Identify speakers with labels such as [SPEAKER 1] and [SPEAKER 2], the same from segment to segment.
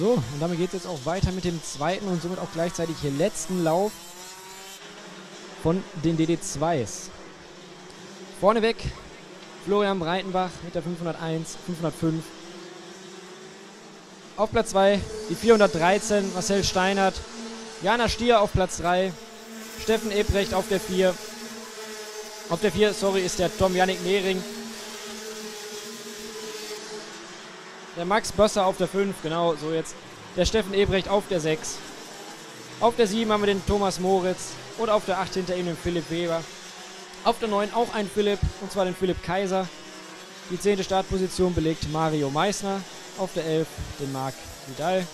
[SPEAKER 1] So, und damit geht es jetzt auch weiter mit dem zweiten und somit auch gleichzeitig hier letzten Lauf von den DD2s. Vorneweg Florian Breitenbach mit der 501, 505. Auf Platz 2 die 413 Marcel Steinert. Jana Stier auf Platz 3. Steffen Ebrecht auf der 4. Auf der 4, sorry, ist der Tom Yannick Nehring Der Max Bösser auf der 5, genau, so jetzt. Der Steffen Ebrecht auf der 6. Auf der 7 haben wir den Thomas Moritz. Und auf der 8 hinter ihm den Philipp Weber. Auf der 9 auch ein Philipp, und zwar den Philipp Kaiser. Die 10. Startposition belegt Mario Meissner. Auf der 11 den Marc Vidal.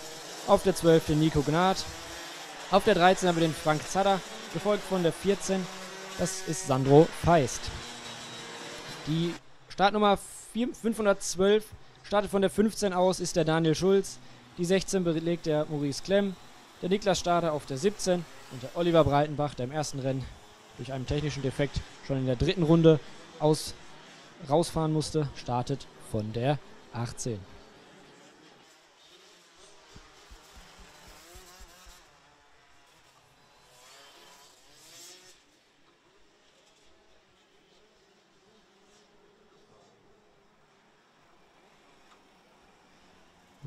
[SPEAKER 1] Auf der 12 den Nico Gnad. Auf der 13 haben wir den Frank Zadder, gefolgt von der 14. Das ist Sandro Feist. Die Startnummer 512 Startet von der 15 aus ist der Daniel Schulz. Die 16 belegt der Maurice Klemm. Der Niklas Starter auf der 17 und der Oliver Breitenbach, der im ersten Rennen durch einen technischen Defekt schon in der dritten Runde aus rausfahren musste, startet von der 18.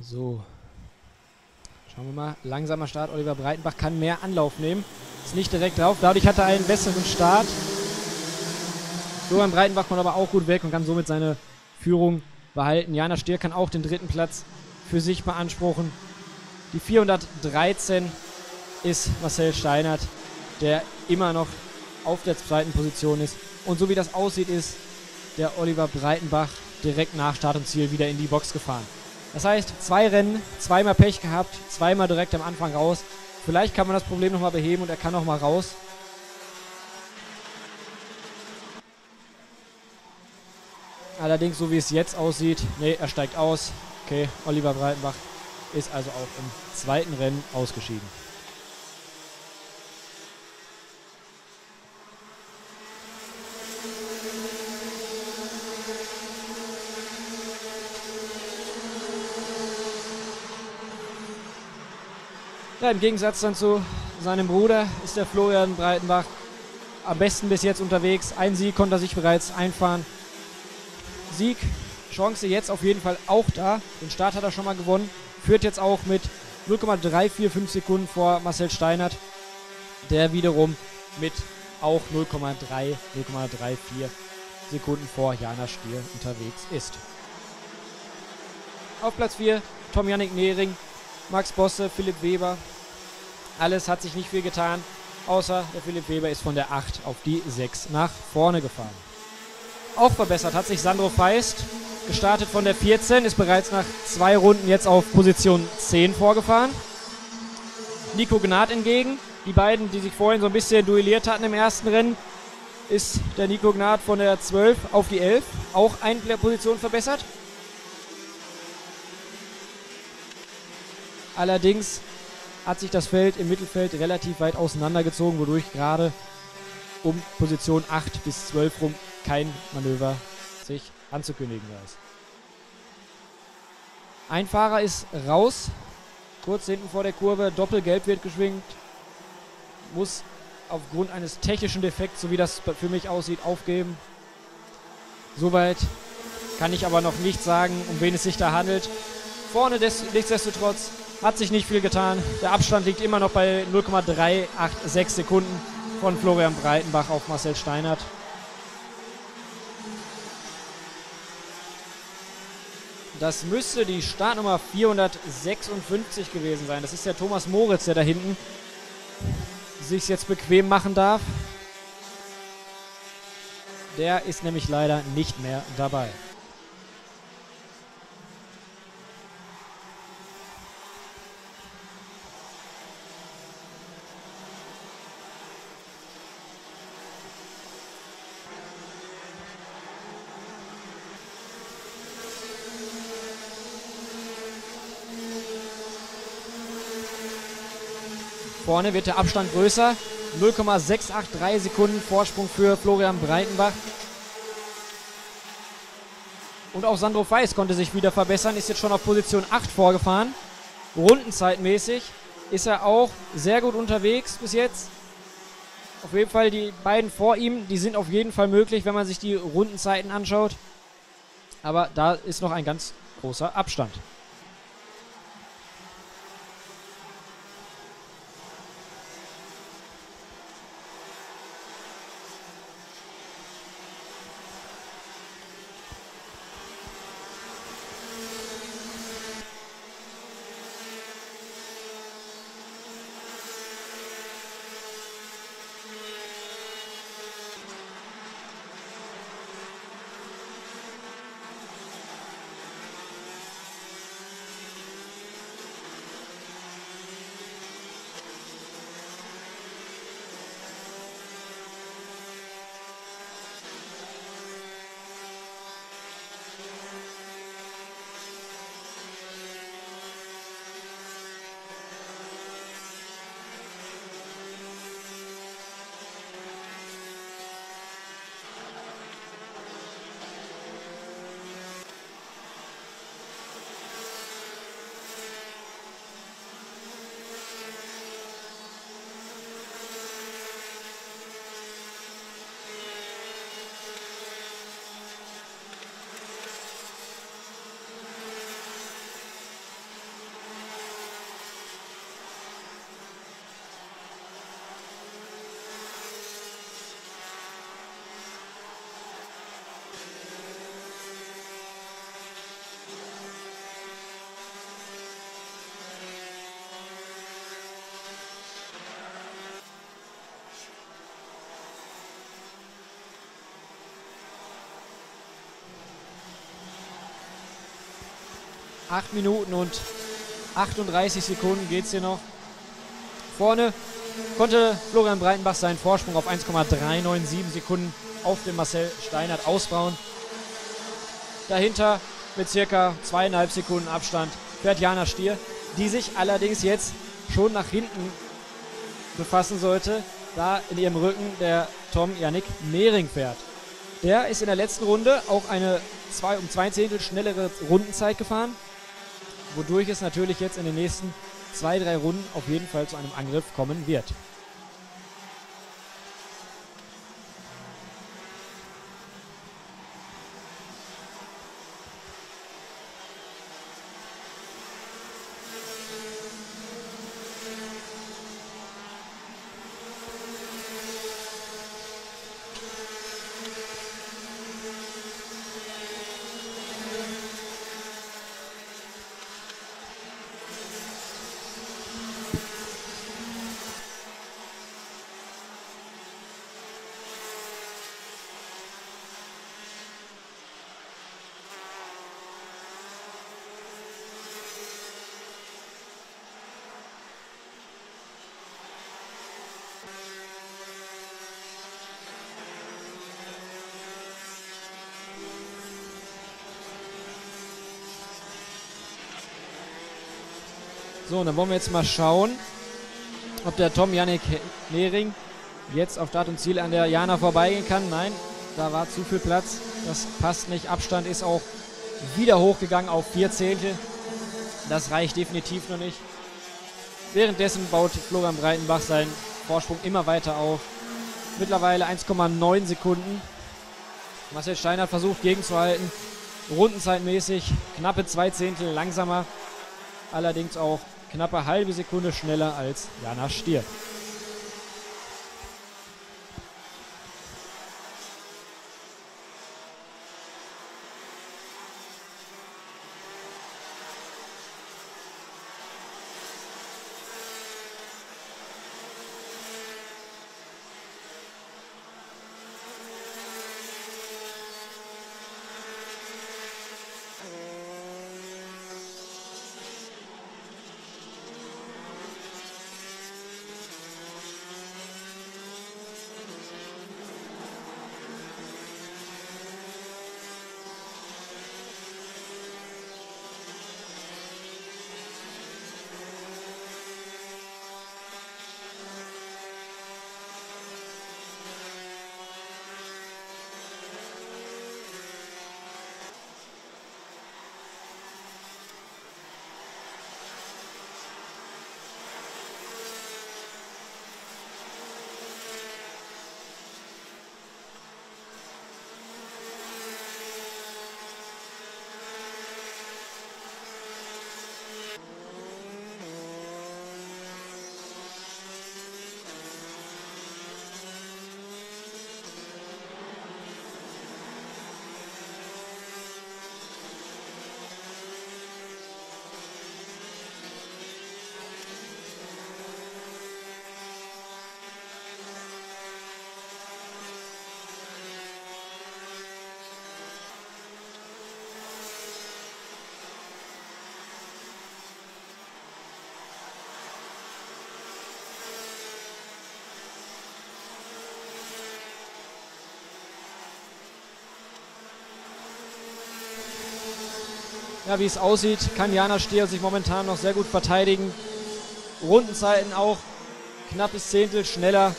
[SPEAKER 1] So. Schauen wir mal. Langsamer Start. Oliver Breitenbach kann mehr Anlauf nehmen. Ist nicht direkt drauf. Dadurch hat er einen besseren Start. Florian Breitenbach kommt aber auch gut weg und kann somit seine Führung behalten. Jana Stier kann auch den dritten Platz für sich beanspruchen. Die 413 ist Marcel Steinert, der immer noch auf der zweiten Position ist. Und so wie das aussieht, ist der Oliver Breitenbach direkt nach Start und Ziel wieder in die Box gefahren. Das heißt, zwei Rennen, zweimal Pech gehabt, zweimal direkt am Anfang raus. Vielleicht kann man das Problem nochmal beheben und er kann nochmal raus. Allerdings, so wie es jetzt aussieht, nee, er steigt aus. Okay, Oliver Breitenbach ist also auch im zweiten Rennen ausgeschieden. Ja, Im Gegensatz dann zu seinem Bruder ist der Florian Breitenbach am besten bis jetzt unterwegs. Ein Sieg konnte er sich bereits einfahren. Sieg, Chance jetzt auf jeden Fall auch da. Den Start hat er schon mal gewonnen. Führt jetzt auch mit 0,345 Sekunden vor Marcel Steinert, der wiederum mit auch 0,3, 0,34 Sekunden vor Jana Stier unterwegs ist. Auf Platz 4 Tom Janik Nehring Max Bosse, Philipp Weber. Alles hat sich nicht viel getan, außer der Philipp Weber ist von der 8 auf die 6 nach vorne gefahren. Auch verbessert hat sich Sandro Feist. Gestartet von der 14, ist bereits nach zwei Runden jetzt auf Position 10 vorgefahren. Nico Gnad entgegen. Die beiden, die sich vorhin so ein bisschen duelliert hatten im ersten Rennen, ist der Nico Gnad von der 12 auf die 11. Auch eine Position verbessert. Allerdings hat sich das Feld im Mittelfeld relativ weit auseinandergezogen, wodurch gerade um Position 8 bis 12 rum kein Manöver sich anzukündigen ist. Ein Fahrer ist raus, kurz hinten vor der Kurve, Doppelgelb wird geschwingt, muss aufgrund eines technischen Defekts, so wie das für mich aussieht, aufgeben. Soweit kann ich aber noch nicht sagen, um wen es sich da handelt. Vorne des, nichtsdestotrotz hat sich nicht viel getan. Der Abstand liegt immer noch bei 0,386 Sekunden von Florian Breitenbach auf Marcel Steinert. Das müsste die Startnummer 456 gewesen sein. Das ist der Thomas Moritz, der da hinten sich jetzt bequem machen darf. Der ist nämlich leider nicht mehr dabei. Vorne wird der Abstand größer. 0,683 Sekunden Vorsprung für Florian Breitenbach. Und auch Sandro Feis konnte sich wieder verbessern, ist jetzt schon auf Position 8 vorgefahren. Rundenzeitmäßig ist er auch sehr gut unterwegs bis jetzt. Auf jeden Fall die beiden vor ihm, die sind auf jeden Fall möglich, wenn man sich die Rundenzeiten anschaut. Aber da ist noch ein ganz großer Abstand. Acht Minuten und 38 Sekunden geht es hier noch. Vorne konnte Florian Breitenbach seinen Vorsprung auf 1,397 Sekunden auf den Marcel Steinert ausbauen. Dahinter mit circa zweieinhalb Sekunden Abstand fährt Jana Stier, die sich allerdings jetzt schon nach hinten befassen sollte, da in ihrem Rücken der Tom Yannick Mehring fährt. Der ist in der letzten Runde auch eine zwei, um zwei Zehntel schnellere Rundenzeit gefahren, wodurch es natürlich jetzt in den nächsten zwei, drei Runden auf jeden Fall zu einem Angriff kommen wird. So, dann wollen wir jetzt mal schauen, ob der Tom Janik Nehring jetzt auf Start und Ziel an der Jana vorbeigehen kann. Nein, da war zu viel Platz. Das passt nicht. Abstand ist auch wieder hochgegangen auf vier Zehntel. Das reicht definitiv noch nicht. Währenddessen baut Florian Breitenbach seinen Vorsprung immer weiter auf. Mittlerweile 1,9 Sekunden. Marcel Steiner versucht gegenzuhalten. Rundenzeitmäßig knappe zwei Zehntel langsamer. Allerdings auch knappe halbe Sekunde schneller als Jana Stier. Ja, wie es aussieht, kann Jana Stier sich momentan noch sehr gut verteidigen. Rundenzeiten auch knappes Zehntel schneller.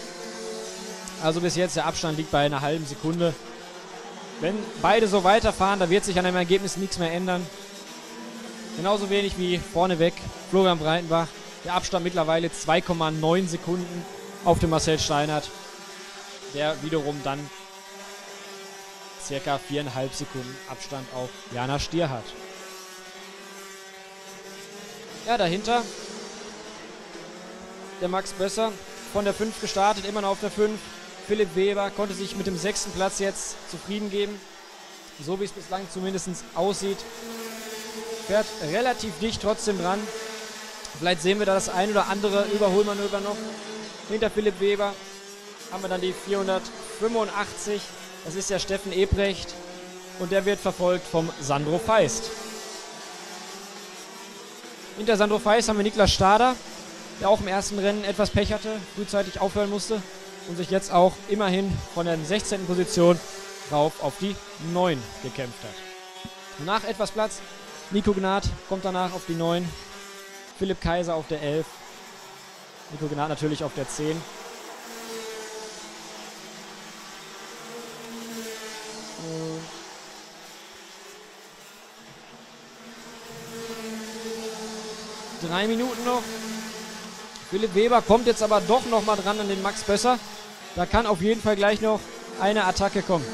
[SPEAKER 1] Also bis jetzt der Abstand liegt bei einer halben Sekunde. Wenn beide so weiterfahren, da wird sich an dem Ergebnis nichts mehr ändern. Genauso wenig wie vorneweg Florian Breitenbach. Der Abstand mittlerweile 2,9 Sekunden auf dem Marcel Steinert. Der wiederum dann circa 4,5 Sekunden Abstand auf Jana Stier hat. Ja, dahinter der Max Bösser von der 5 gestartet, immer noch auf der 5. Philipp Weber konnte sich mit dem sechsten Platz jetzt zufrieden geben. So wie es bislang zumindest aussieht. Fährt relativ dicht trotzdem dran. Vielleicht sehen wir da das ein oder andere Überholmanöver noch. Hinter Philipp Weber haben wir dann die 485. Das ist der Steffen Ebrecht. Und der wird verfolgt vom Sandro Feist. Hinter Sandro Feist haben wir Niklas Stader der auch im ersten Rennen etwas Pech hatte, frühzeitig aufhören musste und sich jetzt auch immerhin von der 16. Position rauf auf die 9 gekämpft hat. Nach etwas Platz, Nico Gnad kommt danach auf die 9, Philipp Kaiser auf der 11, Nico Gnad natürlich auf der 10. Drei Minuten noch. Philipp Weber kommt jetzt aber doch nochmal dran an den Max Bösser. Da kann auf jeden Fall gleich noch eine Attacke kommen.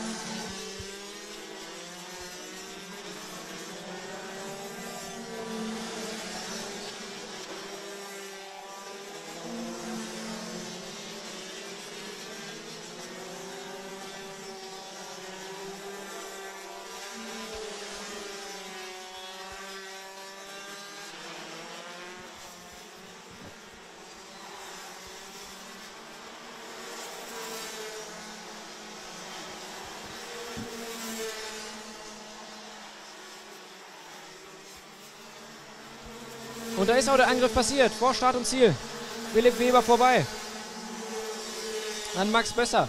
[SPEAKER 1] Und da ist auch der Angriff passiert. Vor Start und Ziel. Philipp Weber vorbei. An Max Besser.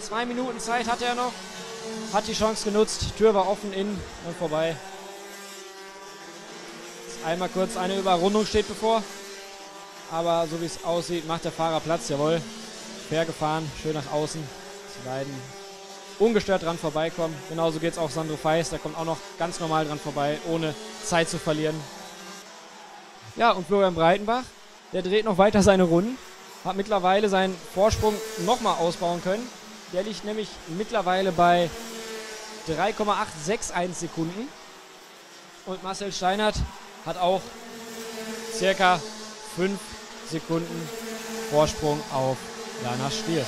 [SPEAKER 1] Zwei Minuten Zeit hatte er noch. Hat die Chance genutzt. Tür war offen, in und vorbei. Einmal kurz eine Überrundung steht bevor. Aber so wie es aussieht, macht der Fahrer Platz. Jawohl. Fair gefahren. Schön nach außen. Die beiden ungestört dran vorbeikommen. Genauso geht es auch Sandro Feist, der kommt auch noch ganz normal dran vorbei, ohne Zeit zu verlieren. Ja, und Florian Breitenbach, der dreht noch weiter seine Runden, hat mittlerweile seinen Vorsprung nochmal ausbauen können. Der liegt nämlich mittlerweile bei 3,861 Sekunden. Und Marcel Steinert hat auch circa 5 Sekunden Vorsprung auf Jana Stier.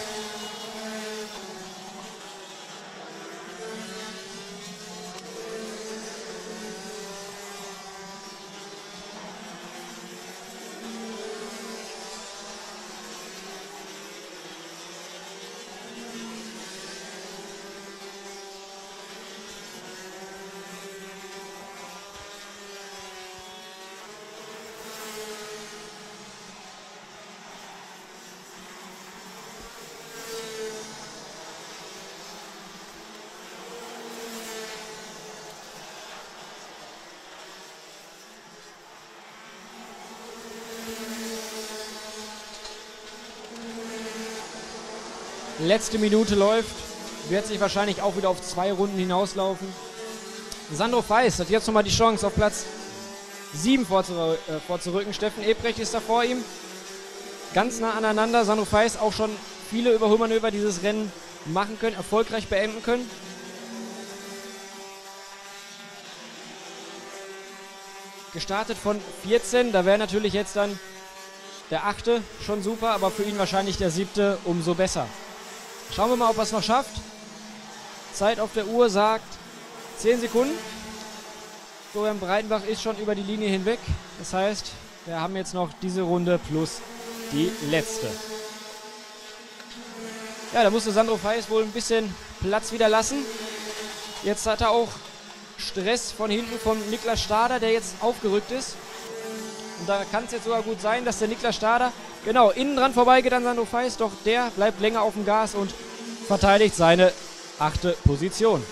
[SPEAKER 1] Letzte Minute läuft. Wird sich wahrscheinlich auch wieder auf zwei Runden hinauslaufen. Sandro Feist hat jetzt nochmal die Chance, auf Platz 7 vorzurü äh, vorzurücken. Steffen Ebrecht ist da vor ihm. Ganz nah aneinander. Sandro Feist auch schon viele Überholmanöver dieses Rennen machen können, erfolgreich beenden können. Gestartet von 14. Da wäre natürlich jetzt dann der achte schon super, aber für ihn wahrscheinlich der siebte umso besser. Schauen wir mal, ob er es noch schafft. Zeit auf der Uhr sagt 10 Sekunden. Florian Breitenbach ist schon über die Linie hinweg. Das heißt, wir haben jetzt noch diese Runde plus die letzte. Ja, da musste Sandro Feis wohl ein bisschen Platz wieder lassen. Jetzt hat er auch Stress von hinten von Niklas Stader, der jetzt aufgerückt ist da kann es jetzt sogar gut sein, dass der Niklas Stader, genau, innen dran vorbeigeht an Sandro Feist, doch der bleibt länger auf dem Gas und verteidigt seine achte Position.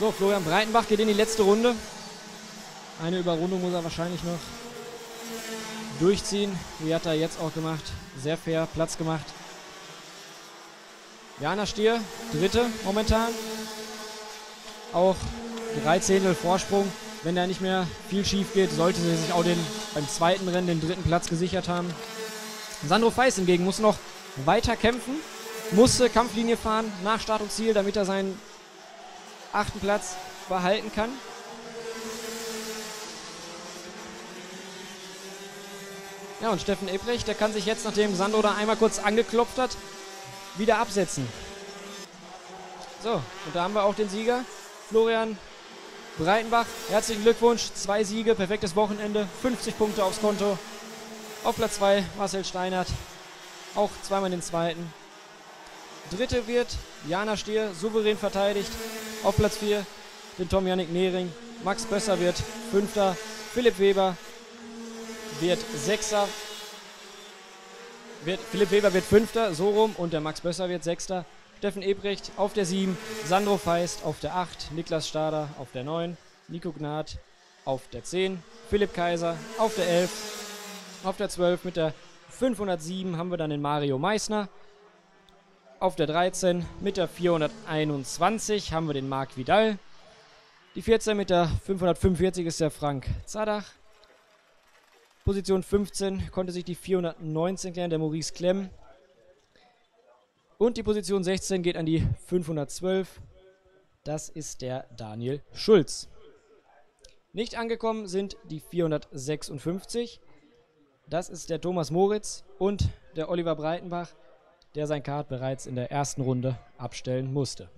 [SPEAKER 1] So, Florian Breitenbach geht in die letzte Runde. Eine Überrundung muss er wahrscheinlich noch durchziehen. Wie hat er jetzt auch gemacht. Sehr fair, Platz gemacht. Jana Stier, dritte momentan. Auch drei Zehntel Vorsprung. Wenn da nicht mehr viel schief geht, sollte sie sich auch den, beim zweiten Rennen den dritten Platz gesichert haben. Sandro Feis hingegen muss noch weiter kämpfen, musste Kampflinie fahren nach Start und Ziel, damit er seinen achten Platz behalten kann. Ja, und Steffen Ebrecht, der kann sich jetzt, nachdem Sandro da einmal kurz angeklopft hat, wieder absetzen. So, und da haben wir auch den Sieger, Florian Breitenbach. Herzlichen Glückwunsch, zwei Siege, perfektes Wochenende, 50 Punkte aufs Konto. Auf Platz 2 Marcel Steinert, auch zweimal den zweiten. Dritte wird Jana Stier, souverän verteidigt. Auf Platz 4 den Tom Janik Nehring. Max Bösser wird Fünfter. Philipp Weber wird Sechster. Wird, Philipp Weber wird Fünfter, so rum. Und der Max Bösser wird Sechster. Steffen Ebrecht auf der 7. Sandro Feist auf der 8. Niklas Stader auf der 9. Nico Gnad auf der 10. Philipp Kaiser auf der 11. Auf der 12 mit der 507 haben wir dann den Mario Meissner. Auf der 13 mit der 421 haben wir den Marc Vidal. Die 14 mit der 545 ist der Frank Zadach. Position 15 konnte sich die 419 klären, der Maurice Klemm. Und die Position 16 geht an die 512. Das ist der Daniel Schulz. Nicht angekommen sind die 456. Das ist der Thomas Moritz und der Oliver Breitenbach der sein Kart bereits in der ersten Runde abstellen musste.